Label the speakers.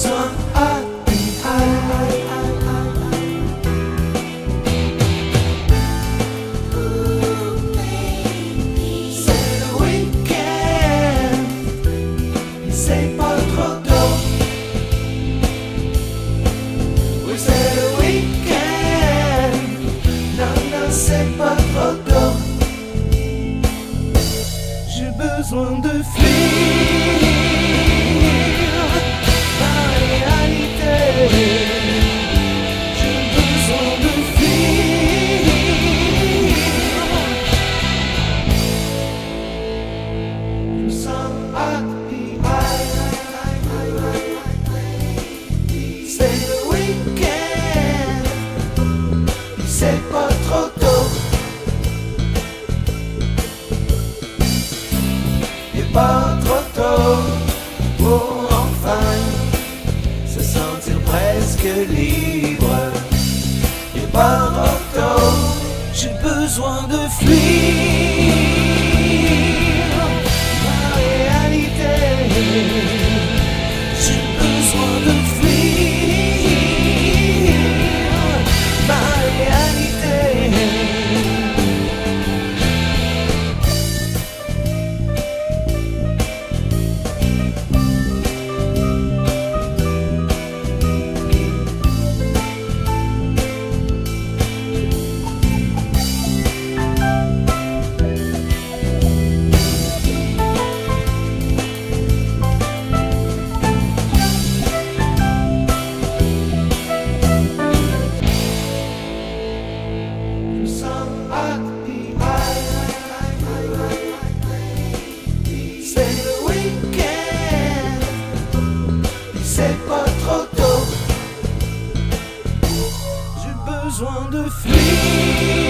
Speaker 1: some happy high. C'est le week-end, c'est pas trop tôt. Oui, c'est le week-end, non, non, c'est pas trop tôt. J'ai besoin de fuir c'est pas trop tôt. Et pas trop tôt pour enfin se sentir presque libre. Et pas trop tôt, j'ai besoin de fuir besoin de flics.